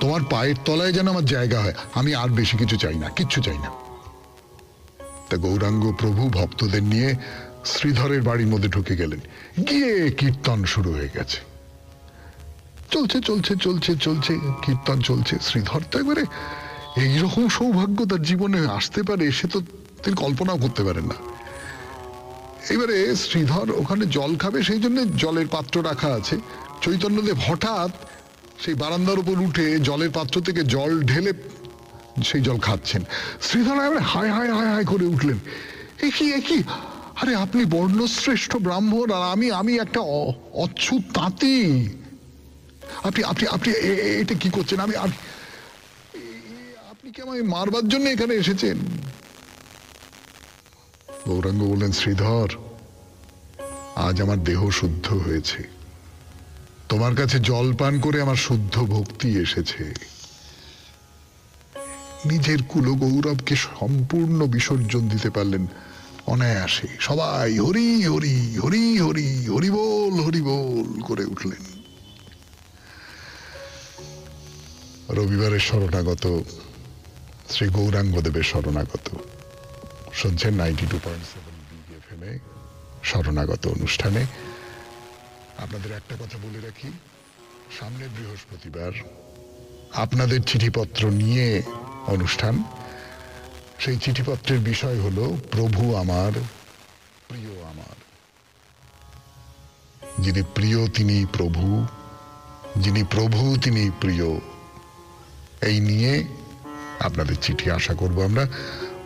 তোমার পায়ের তলায় যেন আমার জায়গা হয়। আমি আর বেশি কিছু চাই না, কিচ্ছু চাই না। তা গৌরাঙ্গ প্রভু ভক্তদের নিয়ে শ্রীধরের বাড়ির মধ্যে ঢুকে গেলেন। গিয়ে কীর্তন শুরু হয়ে গেছে। চলছে চলছে চলছে চলছে, কীর্তন চলছে। শ্রীধর তো একবারে এইরকম সৌভাগ্য তার জীবনে আসতে পারে, সে তো তিনি কল্পনাও করতে পারেন না। এবারে শ্রীধর ওখানে জল খাবে, সেই জন্য জলের পাত্র রাখা আছে। চৈতন্যদেব হঠাৎ সেই বারান্দার উপর উঠে জলের পাত্র থেকে জল ঢেলে সেই জল খাচ্ছেন। শ্রীধর হায় হায় হায় হায় করে উঠলেন। একই একই আরে আপনি বর্ণশ্রেষ্ঠ ব্রাহ্মণ আর আমি আমি একটা অচ্ছুত তাঁতি। আপনি আপনি আপনি এটা কি করছেন? আমি- আপনি কি আমায় মারবার জন্য এখানে এসেছেন? গৌরাঙ্গ বললেন, শ্রীধর, আজ আমার দেহ শুদ্ধ হয়েছে। তোমার কাছে জল পান করে আমার শুদ্ধ ভক্তি এসেছে। নিজের কুল গৌরবকে সম্পূর্ণ বিসর্জন দিতে পারলেন অনায়াসে সবাই হরি হরি হরি হরি হরি বল হরি বল করে উঠলেন। রবিবারের শরণাগত, শ্রী গৌরাঙ্গদেবের শরণাগত। শুনছেন নাইনটি টু পয়েন্ট সেভেন বিএফএমে শরণাগত অনুষ্ঠানে। আপনাদের একটা কথা বলে রাখি, সামনের বৃহস্পতিবার আপনাদের চিঠিপত্র নিয়ে অনুষ্ঠান সেই চিঠিপত্রের বিষয় হলো, প্রভু আমার, প্রিয় আমার। যিনি প্রিয়, তিনি প্রভু। যিনি প্রভু, তিনি প্রিয়। এই নিয়ে আপনাদের চিঠি আশা করব আমরা।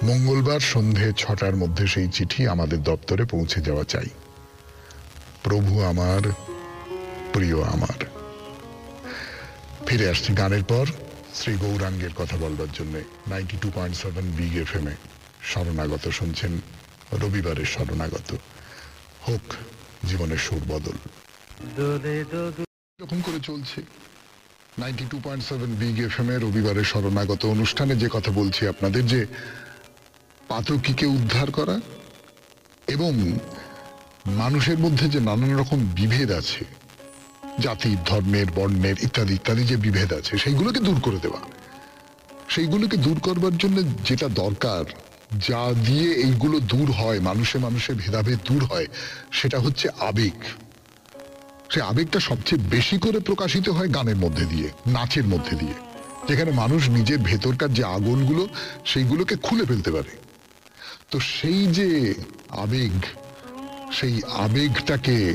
মঙ্গলবার সন্ধে ছটার মধ্যে সেই চিঠি আমাদের দপ্তরে পৌঁছে যাওয়া চাই। প্রভু আমার, প্রিয় আমার। ফিরে আসছি গানের পর। শ্রী গৌরাঙ্গের কথা বলবার জন্য ninety two point seven Big F M এ শরণাগত শুনছেন রবিবারের শরণাগত। হোক জীবনের সুর বদল। এরকম করে চলছে। Ninety two point seven Big F M এ রবিবারের শরণাগত অনুষ্ঠানে যে কথা বলছি আপনাদের যে পাতকিকে উদ্ধার করা এবং মানুষের মধ্যে যে নানান রকম বিভেদ আছে জাতি, ধর্মের, বর্ণের ইত্যাদি ইত্যাদি যে বিভেদ আছে, সেইগুলোকে দূর করে দেওয়া। সেইগুলোকে দূর করবার জন্য যেটা দরকার, যা দিয়ে এইগুলো দূর হয়, মানুষে মানুষে ভেদাভেদ দূর হয়, সেটা হচ্ছে আবেগ। সে আবেগটা সবচেয়ে বেশি করে প্রকাশিত হয় গানের মধ্যে দিয়ে, নাচের মধ্যে দিয়ে। যেখানে মানুষ নিজের ভেতরকার যে আগুনগুলো সেইগুলোকে খুলে ফেলতে পারে। তো সেই যে আবেগ, সেই আবেগটাকে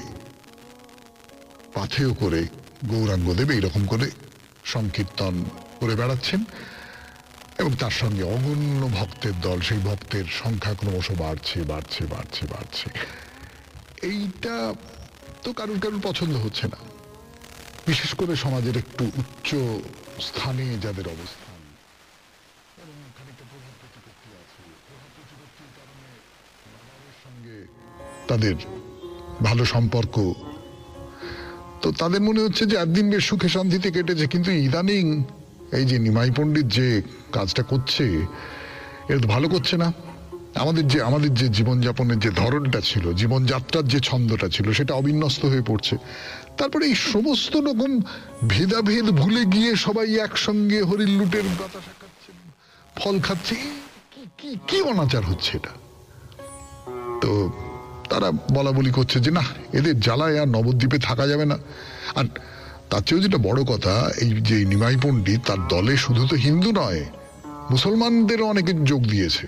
পাথেয় করে গৌরাঙ্গদেব এইরকম করে সংকীর্তন করে বেড়াচ্ছেন এবং তার সঙ্গে অগণ্য ভক্তের দল, সেই ভক্তের সংখ্যা ক্রমশ বাড়ছে বাড়ছে বাড়ছে বাড়ছে। এইটা তো কারুর কারুর পছন্দ হচ্ছে না। বিশেষ করে সমাজের একটু উচ্চ স্থানে যাদের সঙ্গে তাদের ভালো সম্পর্ক তো তাদের মনে হচ্ছে যে একদিন বেশ সুখে শান্তিতে কেটেছে, কিন্তু ইদানিং এই যে নিমাই পণ্ডিত যে কাজটা করছে এটা তো ভালো করছে না। আমাদের যে আমাদের যে জীবনযাপনের যে ধরনটা ছিল, জীবনযাত্রার যে ছন্দটা ছিল, সেটা অবিন্যস্ত হয়ে পড়ছে। তারপরে এই সমস্ত রকম ভেদাভেদ ভুলে গিয়ে সবাই একসঙ্গে হরিণ লুটের ফল খাচ্ছে কি অনাচার হচ্ছে এটা? তো তারা বলা বলি করছে যে না এদের জ্বালায় আর নবদ্বীপে থাকা যাবে না। আর তার চেয়েও যেটা বড় কথা, এই যে নিমাই পণ্ডিত, তার দলে শুধু তো হিন্দু নয়, মুসলমানদেরও অনেকে যোগ দিয়েছে।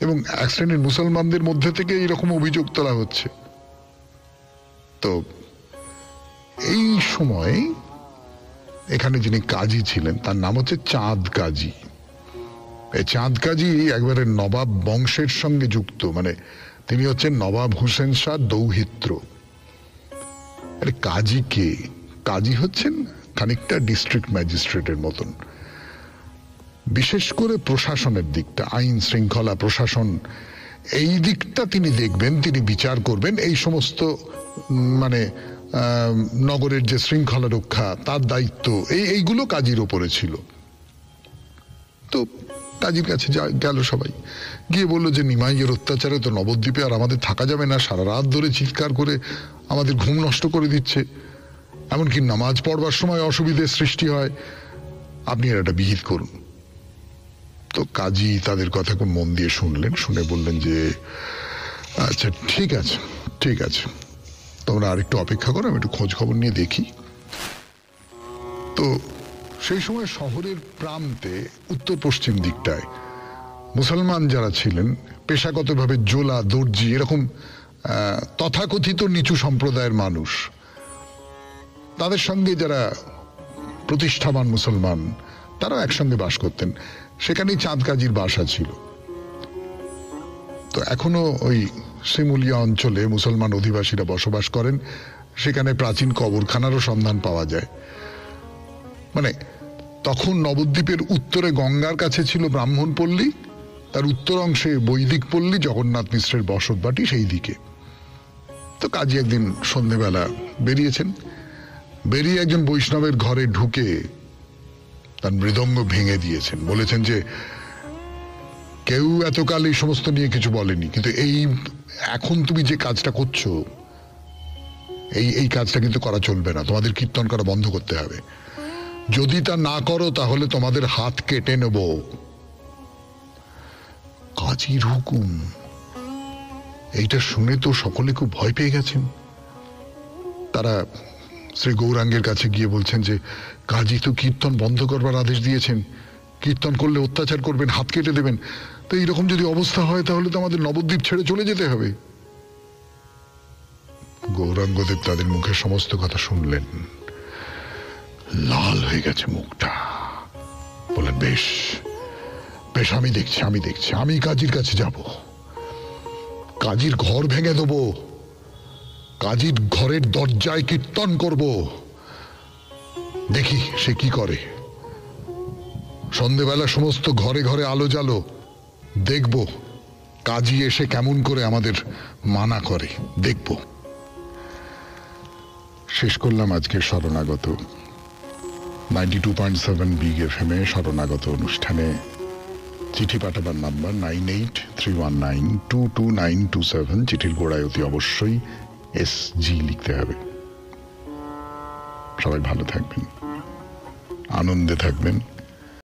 এবং এক শ্রেণির মুসলমানদের মধ্যে থেকে এইরকম অভিযোগ তোলা হচ্ছে। তো এই সময় এখানে যিনি কাজী ছিলেন, তার নাম হচ্ছে চাঁদ কাজী। এই চাঁদ কাজী একবারে নবাব বংশের সঙ্গে যুক্ত মানে তিনি হচ্ছেন নবাব হুসেন শাহ দৌহিত্র। আরে কাজী কে? কাজী হচ্ছেন খানিকটা ডিস্ট্রিক্ট ম্যাজিস্ট্রেটের মতন। বিশেষ করে প্রশাসনের দিকটা, আইন শৃঙ্খলা, প্রশাসন, এই দিকটা তিনি দেখবেন, তিনি বিচার করবেন, এই সমস্ত মানে নগরের যে শৃঙ্খলা রক্ষা, তার দায়িত্ব, এই, এইগুলো কাজীর ওপরে ছিল। তো কাজীর কাছে গেল সবাই। গিয়ে বলল যে, নিমাইয়ের অত্যাচারে তো নবদ্বীপে আর আমাদের থাকা যাবে না, সারা রাত ধরে চিৎকার করে আমাদের ঘুম নষ্ট করে দিচ্ছে। এমনকি নামাজ পড়বার সময় অসুবিধের সৃষ্টি হয়। আপনি এর একটা বিহিত করুন। তো কাজী তাদের কথা খুব মন দিয়ে শুনলেন, শুনে বললেন যে আচ্ছা ঠিক আছে ঠিক আছে। তোমরা আরেকটু অপেক্ষা করো, আমি একটু খোঁজ খবর নিয়ে দেখি। তো সেই সময় শহরের প্রান্তে উত্তর পশ্চিম দিকটায় মুসলমান যারা ছিলেন, পেশাগতভাবে জোলা, দর্জি, এরকম তথাকথিত নিচু সম্প্রদায়ের মানুষ, তাদের সঙ্গে যারা প্রতিষ্ঠাবান মুসলমান, তারাও একসঙ্গে বাস করতেন। সেখানেই চাঁদ কাজীর বাসা ছিল। তো এখনও ওই শিমুলিয়া অঞ্চলে মুসলমান অধিবাসীরা বসবাস করেন। সেখানে প্রাচীন কবরখানারও সন্ধান পাওয়া যায়। মানে তখন নবদ্বীপের উত্তরে গঙ্গার কাছে ছিল ব্রাহ্মণ পল্লী তার উত্তর অংশে বৈদিক পল্লী, জগন্নাথ মিশ্রের বসতবাটি সেই দিকে। তো কাজী একদিন সন্ধেবেলা বেরিয়েছেন। বেরিয়ে একজন বৈষ্ণবের ঘরে ঢুকে তার মৃদঙ্গ ভেঙে দিয়েছেন। বলেছেন যে, কেউ এতকাল এই সমস্ত নিয়ে কিছু বলেনি, কিন্তু এই এখন তুমি যে কাজটা করছ, এই এই কাজটা কিন্তু করা চলবে না। তোমাদের কীর্তন করা বন্ধ করতে হবে। যদি তা না করো, তাহলে তোমাদের হাত কেটে নেব। কাজীর হুকুম এইটা শুনে তো সকলে খুব ভয় পেয়ে গেছেন। তারা শ্রী গৌরাঙ্গের কাছে গিয়ে বলছেন যে, কাজী তো কীর্তন বন্ধ করবার আদেশ দিয়েছেন। কীর্তন করলে অত্যাচার করবেন, হাত কেটে দেবেন। তো এইরকম যদি অবস্থা হয়, তাহলে তো আমাদের নবদ্বীপ ছেড়ে চলে যেতে হবে। গৌরাঙ্গদেব তাদের মুখে সমস্ত কথা শুনলেন। লাল হয়ে গেছে মুখটা। বলেন বেশ বেশ, আমি দেখছি আমি দেখছি। আমি কাজীর কাছে যাব। কাজীর ঘর ভেঙে দেবো। কাজীর ঘরের দরজায় কীর্তন করব। দেখি সে কি করে। সন্ধেবেলা সমস্ত ঘরে ঘরে আলো জালো দেখব কাজী এসে কেমন করে আমাদের মানা করে। দেখব। শেষ করলাম আজকের Sharanagata. Ninety two point seven Big F M এ শরণাগত অনুষ্ঠানে। চিঠি পাঠাবার number nine eight three one nine two two nine two seven. চিঠির গোড়ায় অতি অবশ্যই এস জি লিখতে হবে। সবাই ভালো থাকবেন। আনন্দে থাকবেন।